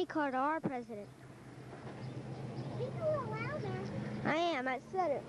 Jimmy Carter, our president. I am. I said it.